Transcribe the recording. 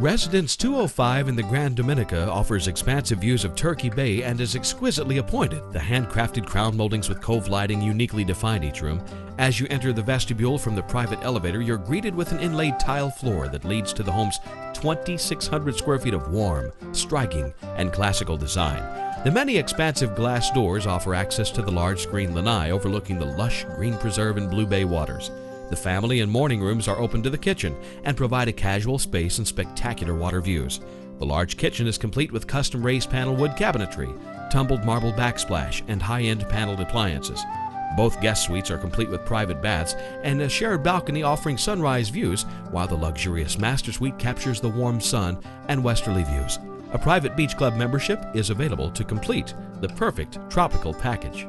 Residence 205 in the Grande Dominica offers expansive views of Turkey Bay and is exquisitely appointed. The handcrafted crown moldings with cove lighting uniquely define each room. As you enter the vestibule from the private elevator, you're greeted with an inlaid tile floor that leads to the home's 2,600 square feet of warm, striking, and classical design. The many expansive glass doors offer access to the large screen lanai overlooking the lush green preserve and blue bay waters. The family and morning rooms are open to the kitchen and provide a casual space and spectacular water views. The large kitchen is complete with custom raised panel wood cabinetry, tumbled marble backsplash, and high-end paneled appliances. Both guest suites are complete with private baths and a shared balcony offering sunrise views, while the luxurious master suite captures the warm sun and westerly views. A private beach club membership is available to complete the perfect tropical package.